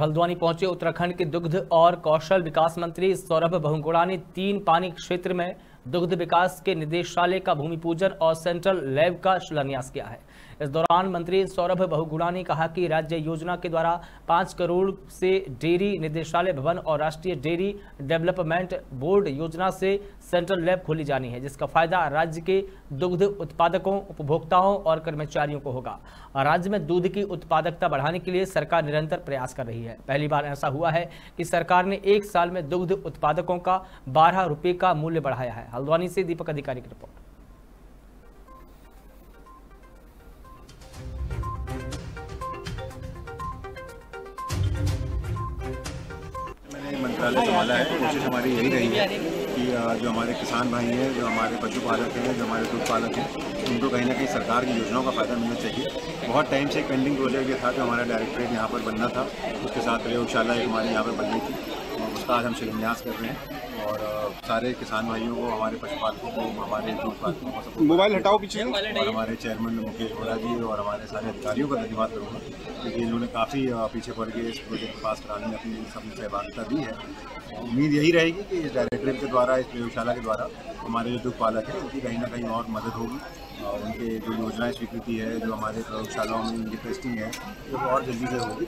हल्द्वानी पहुँचे उत्तराखंड के दुग्ध और कौशल विकास मंत्री सौरभ बहुगुणा ने तीन पानी क्षेत्र में दुग्ध विकास के निदेशालय का भूमि पूजन और सेंट्रल लैब का शिलान्यास किया है। इस दौरान मंत्री सौरभ बहुगुणा ने कहा कि राज्य योजना के द्वारा पाँच करोड़ से डेयरी निदेशालय भवन और राष्ट्रीय डेयरी डेवलपमेंट बोर्ड योजना से सेंट्रल लैब खोली जानी है, जिसका फ़ायदा राज्य के दुग्ध उत्पादकों, उपभोक्ताओं और कर्मचारियों को होगा। राज्य में दूध की उत्पादकता बढ़ाने के लिए सरकार निरंतर प्रयास कर रही है। पहली बार ऐसा हुआ है कि सरकार ने एक साल में दुग्ध उत्पादकों का बारह रुपये का मूल्य बढ़ाया है। हल्द्वानी से दीपक अधिकारी की रिपोर्ट। मंत्रालय संभाला है कोशिश हमारी यही रही है कि जो हमारे किसान भाई हैं, जो हमारे पशुपालक हैं, जो हमारे दूध पालक हैं, उनको कहीं ना कहीं सरकार की योजनाओं का फ़ायदा मिलना चाहिए। बहुत टाइम से एक पेंडिंग प्रोजेक्ट ये था जो हमारा डायरेक्टरेट यहाँ पर बनना था, उसके साथ प्रयोगशाला एक हमारे यहाँ पर बननी थी उसका आज हम शिलान्यास कर रहे हैं। और सारे किसान भाइयों को हमारे पशुपालकों को हमारे को मोबाइल हटाओ पीछे। और हमारे चेयरमैन मुकेश गोरा जी और हमारे सारे अधिकारियों का धन्यवाद करूँगा क्योंकि इन्होंने काफ़ी पीछे पड़ के इस प्रोजेक्ट पास कराने में अपनी सबने सहभागिता दी है। उम्मीद यही रहेगी कि इस डायरेक्टरेट के द्वारा इस प्रयोगशाला के द्वारा हमारे जो दुग्ध पालक हैं उनकी कहीं ना कहीं और मदद होगी और उनके जो योजनाएँ स्वीकृति है जो हमारे प्रयोगशालाओं में उनकी टेस्टिंग है वो और जल्दी से होगी।